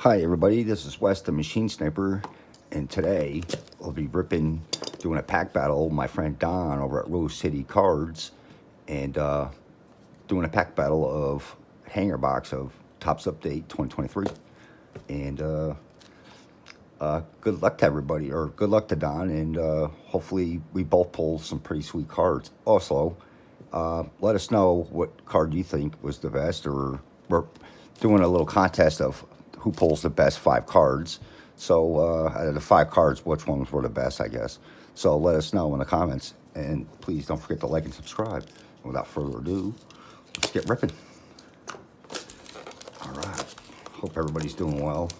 Hi everybody, this is Wes the Machine Sniper, and today I'll be ripping, doing a pack battle with my friend Don over at Rose City Cards, and uh, doing a pack battle of hanger box of Topps Update 2023. And uh, uh, good luck to everybody, or good luck to Don, and uh, hopefully we both pull some pretty sweet cards. Also, uh, let us know what card you think was the best, or we're doing a little contest of who pulls the best five cards. So uh, out of the five cards, which ones were the best, I guess. So let us know in the comments. And please don't forget to like and subscribe. And Without further ado, let's get ripping. All right. Hope everybody's doing well.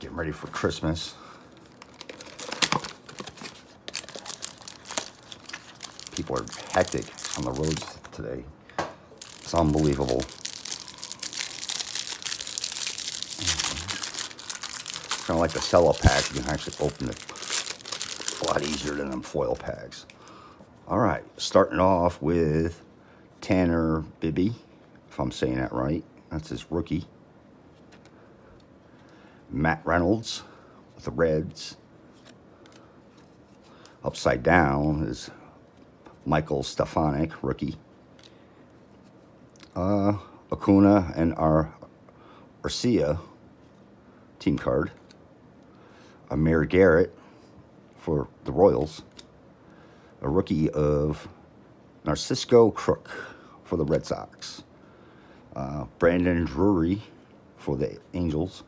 Getting ready for Christmas. People are hectic on the roads today. It's unbelievable. Kind of like the cello pack, you can actually open it a lot easier than them foil packs. All right, starting off with Tanner Bibee, if I'm saying that right. That's his rookie. Matt Reynolds with the Reds. Upside down is Michael Stefanic, rookie uh, Acuna and our Arcia team card. A Amir Garrett for the Royals. A rookie of Narciso Crook for the Red Sox. Uh, Brandon Drury for the Angels.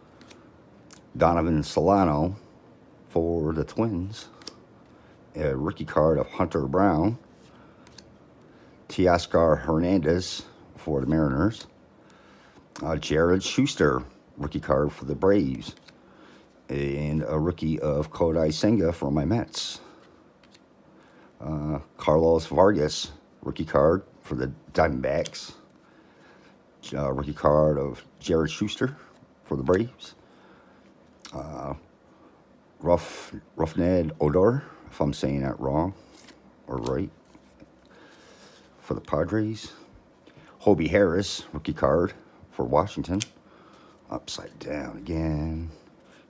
Donovan Solano for the Twins. A rookie card of Hunter Brown. Teoscar Hernandez for the Mariners. Uh, Jared Schuster, rookie card for the Braves. And a rookie of Kodai Senga for my Mets. Uh, Carlos Vargas, rookie card for the Diamondbacks. Uh, rookie card of Jared Schuster for the Braves. Uh, Rough, Rougned Odor, if I'm saying that wrong or right, for the Padres. Hobie Harris, rookie card for Washington. Upside down again.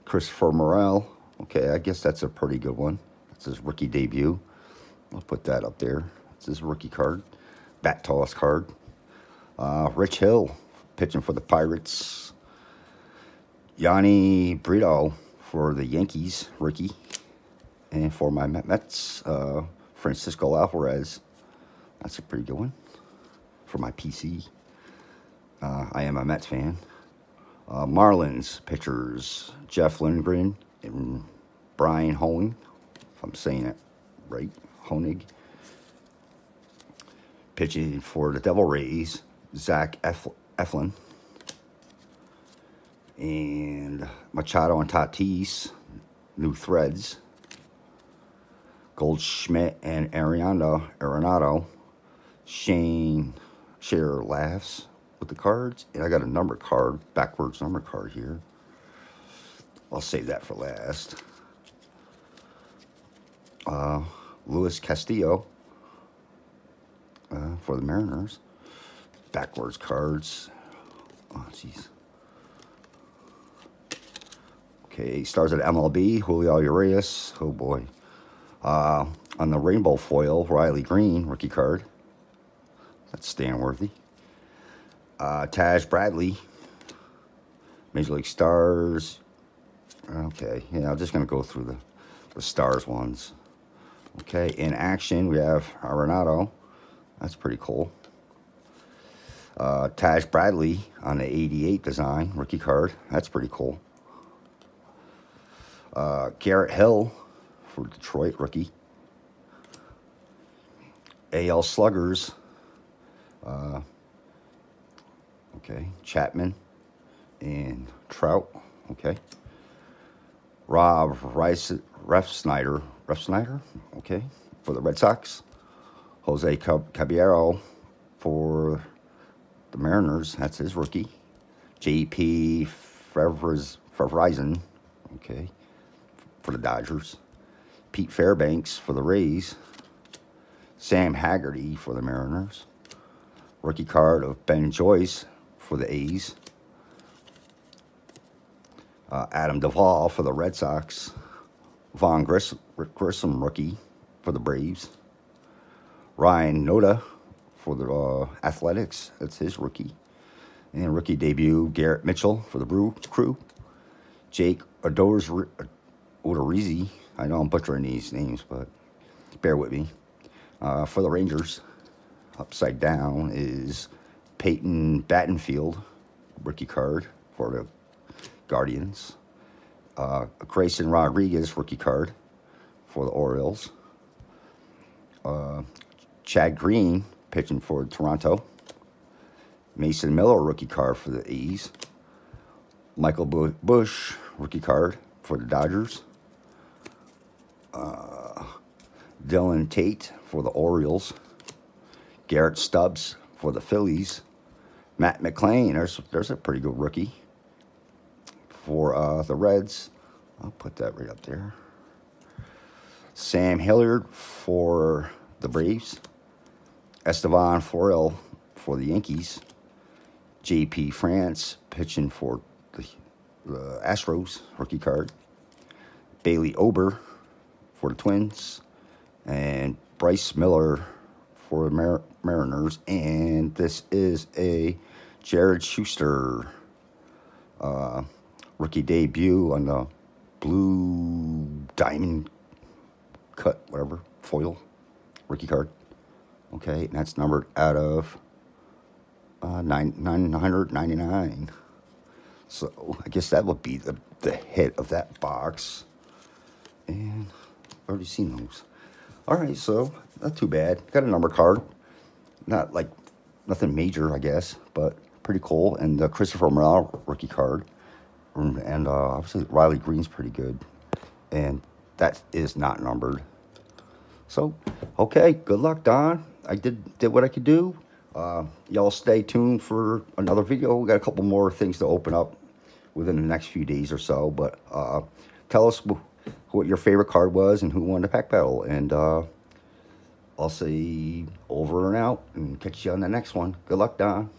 Christopher Morel. Okay, I guess that's a pretty good one. That's his rookie debut. I'll put that up there. It's his rookie card. Bat toss card. Uh, Rich Hill, pitching for the Pirates. Yanni Brito for the Yankees, rookie. And for my Mets, uh, Francisco Alvarez. That's a pretty good one for my PC. Uh, I am a Mets fan. Uh, Marlins pitchers Jeff Lindgren and Bryan Hoeing, if I'm saying it right, Honig. Pitching for the Devil Rays, Zach Eflin. And Machado and Tatis, New Threads. Goldschmidt and Ariando, Arenado. Shane Share laughs with the cards. And I got a number card, backwards number card here. I'll save that for last. Uh, Luis Castillo uh, for the Mariners. Backwards cards. Oh, jeez. Okay, stars at MLB, Julio Urias. Oh, boy. Uh, on the rainbow foil, Riley Greene, rookie card. That's Stanworthy. Uh, Taj Bradley. Major League Stars. Okay, yeah, I'm just going to go through the, the Stars ones. Okay, in action, we have Arenado. That's pretty cool. Uh, Taj Bradley on the 88 design, rookie card. That's pretty cool. Uh, Garrett Hill for Detroit, rookie. AL Sluggers, uh, okay, Chapman and Trout. Okay. Rob Rice, Refsnyder, Ref Snyder, okay, for the Red Sox. Jose Caballero for the Mariners. That's his rookie. JP Feyereisen, okay, for the Dodgers. Pete Fairbanks for the Rays. Sam Haggerty for the Mariners. Rookie card of Ben Joyce for the A's. Uh, Adam Duvall for the Red Sox. Vaughn Grissom, Grissom, rookie for the Braves. Ryan Noda for the uh, Athletics. That's his rookie. And rookie debut, Garrett Mitchell for the Brew Crew. Jake Odors, Odorizzi. I know I'm butchering these names, but bear with me. Uh, for the Rangers, upside down is Peyton Battenfield, rookie card for the Guardians. Uh, Grayson Rodriguez, rookie card for the Orioles. Uh, Chad Green, pitching for Toronto. Mason Miller, rookie card for the A's. Michael Busch, rookie card for the Dodgers. Uh, Dylan Tate for the Orioles. Garrett Stubbs for the Phillies. Matt McLain, there's, there's a pretty good rookie for uh, the Reds. I'll put that right up there. Sam Hilliard for the Braves. Estevan Florial for the Yankees. JP France pitching for the, Astros, rookie card. Bailey Ober for the Twins. And Bryce Miller for Mar Mariners. And this is a Jared Schuster uh, rookie debut on the blue diamond cut, whatever, foil rookie card. Okay, and that's numbered out of uh, nine, 999. So I guess that would be the, the hit of that box. And I've already seen those. All right, so not too bad. Got a number card. Not like nothing major, I guess, but pretty cool. And the Christopher Morel rookie card. And uh, obviously Riley Greene's pretty good. And that is not numbered. So, okay, good luck, Don. I did, did what I could do. Uh, y'all stay tuned for another video. We got a couple more things to open up within the next few days or so. But uh, tell us what your favorite card was and who won the pack battle. And uh, I'll say over and out and catch you on the next one. Good luck, Don.